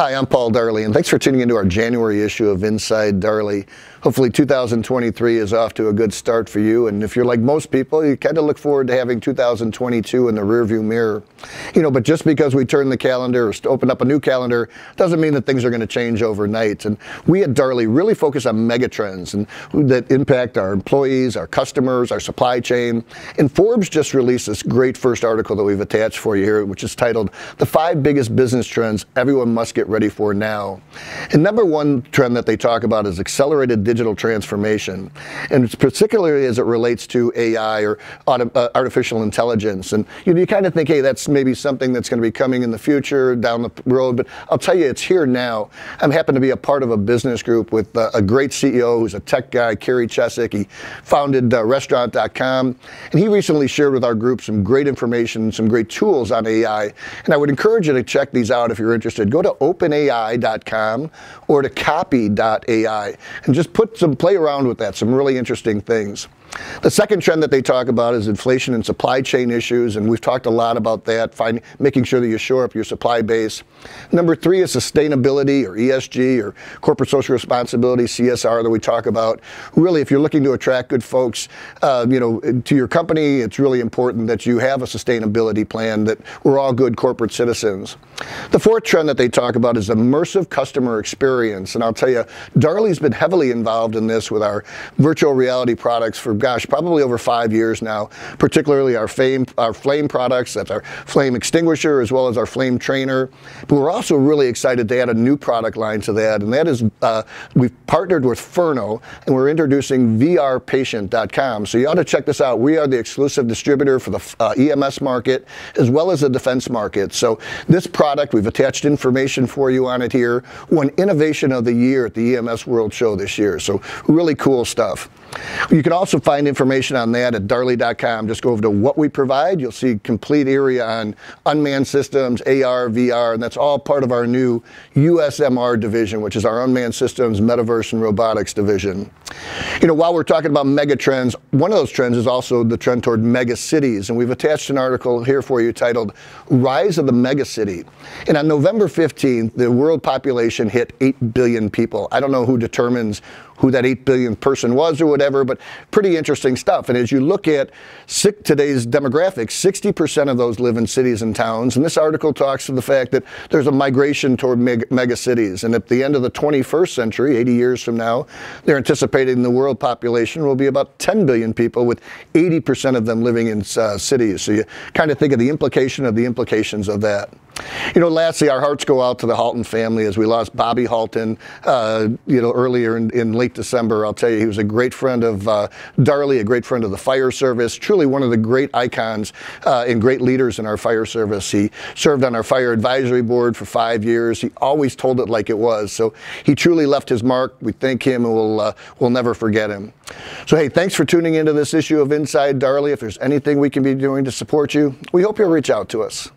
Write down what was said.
Hi, I'm Paul Darley, and thanks for tuning into our January issue of Inside Darley. Hopefully 2023 is off to a good start for you, and if you're like most people, you kind of look forward to having 2022 in the rearview mirror. You know, but just because we turn the calendar or open up a new calendar doesn't mean that things are going to change overnight. And we at Darley really focus on megatrends and that impact our employees, our customers, our supply chain. And Forbes just released this great first article that we've attached for you here, which is titled "The Five Biggest Business Trends Everyone Must Get ready for now. And number one trend that they talk about is accelerated digital transformation, and it's particularly as it relates to AI or uh, artificial intelligence. And you, know, you kind of think, hey, that's maybe something that's going to be coming in the future down the road, but I'll tell you, it's here now. I'm happen to be a part of a business group with uh, a great CEO who's a tech guy, Kerry Chesick. He founded uh, Restaurant.com, and he recently shared with our group some great information, some great tools on AI. And I would encourage you to check these out if you're interested. Go to openai.com or to copy.ai and just put some play around with that, some really interesting things. The second trend that they talk about is inflation and supply chain issues, and we've talked a lot about that, finding, making sure that you shore up your supply base. Number three is sustainability or ESG or corporate social responsibility, CSR that we talk about. Really, if you're looking to attract good folks, uh, you know, to your company, it's really important that you have a sustainability plan, that we're all good corporate citizens. The fourth trend that they talk is immersive customer experience, and I'll tell you, Darley's been heavily involved in this with our virtual reality products for gosh, probably over five years now, particularly our flame, our flame products, that's our flame extinguisher as well as our flame trainer. But we're also really excited to add a new product line to that, and that is uh, we've partnered with Ferno and we're introducing VRPatient.com. So you ought to check this out. We are the exclusive distributor for the uh, EMS market as well as the defense market. So this product, we've attached information for you on it here, won Innovation of the Year at the EMS World Show this year. So really cool stuff. You can also find information on that at darley.com. Just go over to what we provide. You'll see complete area on unmanned systems, AR, VR, and that's all part of our new USMR division, which is our unmanned systems, metaverse, and robotics division. You know, while we're talking about mega trends, one of those trends is also the trend toward mega cities, and we've attached an article here for you titled Rise of the Mega City. And on November 15th, the world population hit 8 billion people. I don't know who determines who that 8 billion person was or whatever, but pretty interesting stuff. And as you look at today's demographics, 60% of those live in cities and towns. And this article talks to the fact that there's a migration toward mega cities. And at the end of the 21st century, 80 years from now, they're anticipating the world population will be about 10 billion people, with 80% of them living in uh, cities. So you kind of think of the implication of the implications of that. You know, lastly, our hearts go out to the Halton family as we lost Bobby Halton, uh, you know, earlier in, in, late December. I'll tell you, he was a great friend of uh, Darley, a great friend of the fire service, truly one of the great icons uh, and great leaders in our fire service. He served on our fire advisory board for five years. He always told it like it was. So he truly left his mark. We thank him and we'll, uh, we'll never forget him. So, hey, thanks for tuning into this issue of Inside Darley. If there's anything we can be doing to support you, we hope you'll reach out to us.